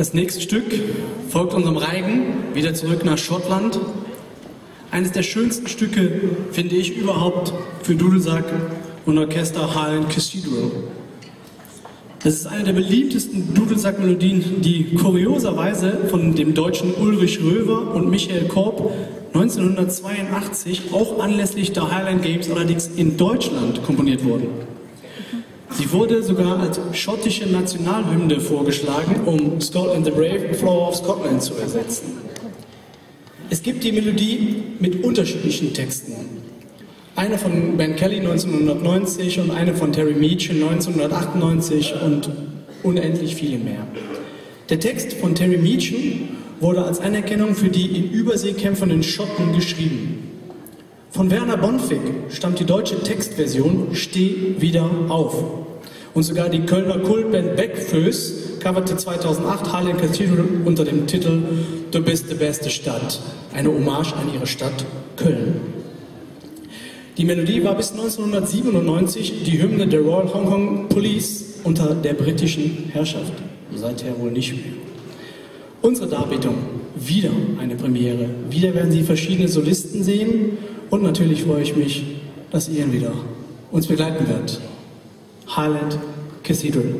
Das nächste Stück folgt unserem Reigen wieder zurück nach Schottland. Eines der schönsten Stücke, finde ich, überhaupt für Dudelsack und Orchester Highland Cathedral. Das ist eine der beliebtesten Dudelsack-Melodien, die kurioserweise von dem deutschen Ulrich Röver und Michael Korb 1982 auch anlässlich der Highland Games allerdings in Deutschland komponiert wurden. Sie wurde sogar als schottische Nationalhymne vorgeschlagen, um Scotland the Brave, Flower of Scotland zu ersetzen. Es gibt die Melodie mit unterschiedlichen Texten. Eine von Ben Kelly 1990 und eine von Terry Meachin 1998 und unendlich viele mehr. Der Text von Terry Meachin wurde als Anerkennung für die in Übersee kämpfenden Schotten geschrieben. Von Werner Bonfig stammt die deutsche Textversion Steh wieder auf. Und sogar die Kölner Kultband Backföß coverte 2008 Harlem Cathedral unter dem Titel Du bist die beste Stadt, eine Hommage an ihre Stadt Köln. Die Melodie war bis 1997 die Hymne der Royal Hong Kong Police unter der britischen Herrschaft. Seither wohl nicht mehr. Unsere Darbietung, wieder eine Premiere. Wieder werden Sie verschiedene Solisten sehen und natürlich freue ich mich, dass Ian wieder uns begleiten wird. Highland Cathedral.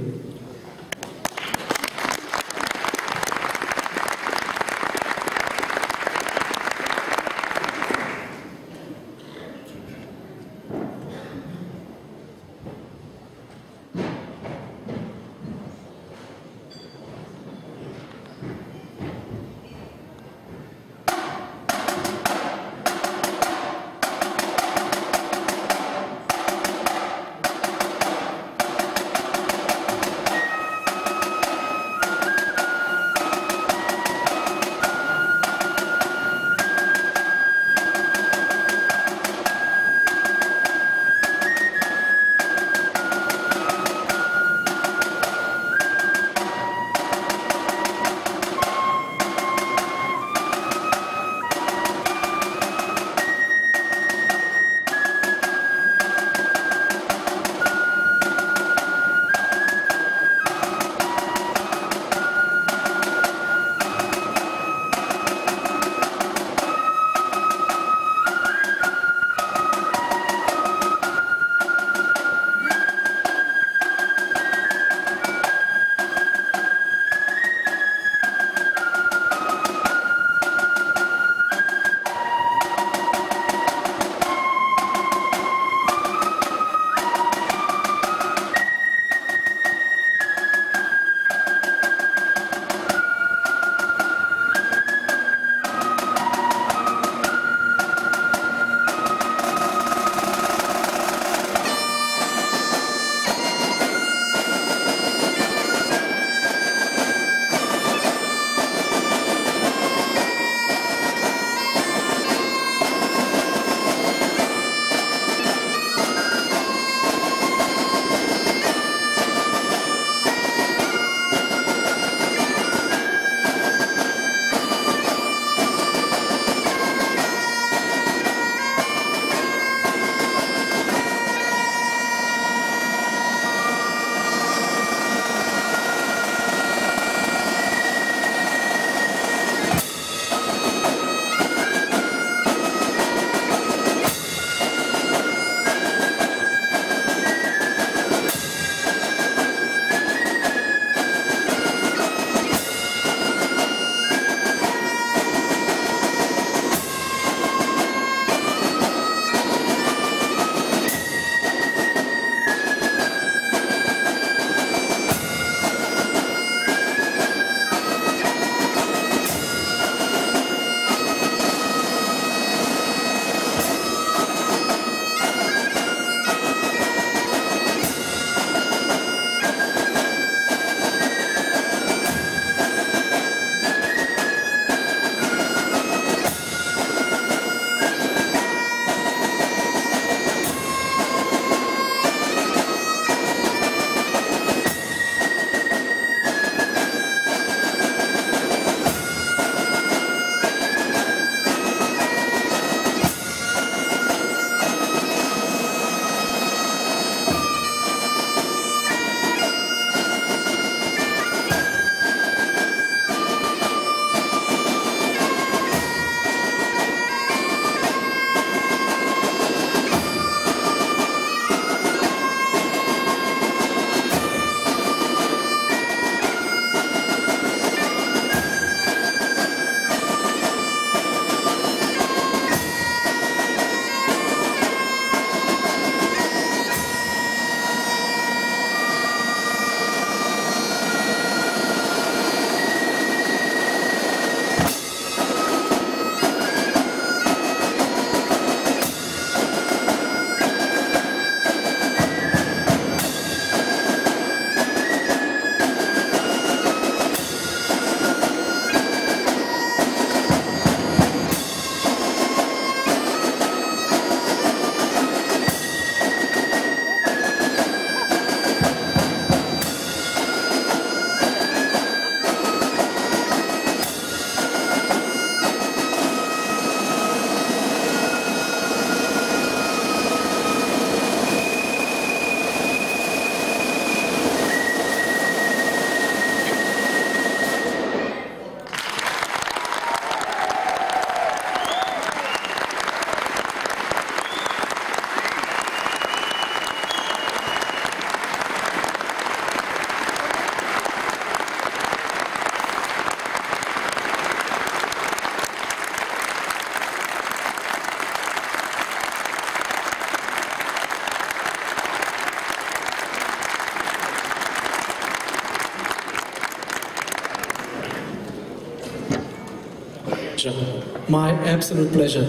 Pleasure. My absolute pleasure.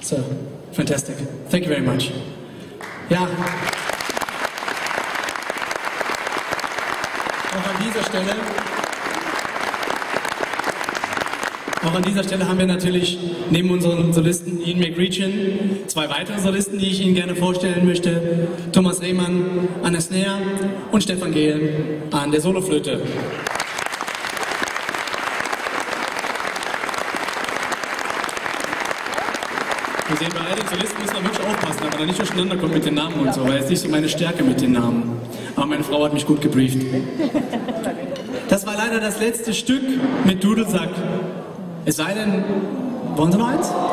So, fantastic. Thank you very much. Ja. Auch an dieser Stelle. Auch an dieser Stelle haben wir natürlich neben unseren Solisten Ian McReachin zwei weitere Solisten, die ich Ihnen gerne vorstellen möchte. Thomas Rehmann an der Snare und Stefan Gehl an der Soloflöte. Wir sehen, bei all den Solisten müssen wir wirklich aufpassen, damit er nicht durcheinander kommt mit den Namen und so, weil es nicht so meine Stärke mit den Namen. Aber meine Frau hat mich gut gebrieft. Das war leider das letzte Stück mit Dudelsack. Es sei denn, wollen Sie noch eins? What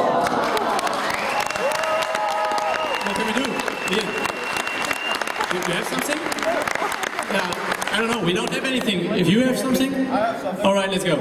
can we do? Here. You, you have something? Yeah, I don't know. We don't have anything. If you have something? All right, let's go.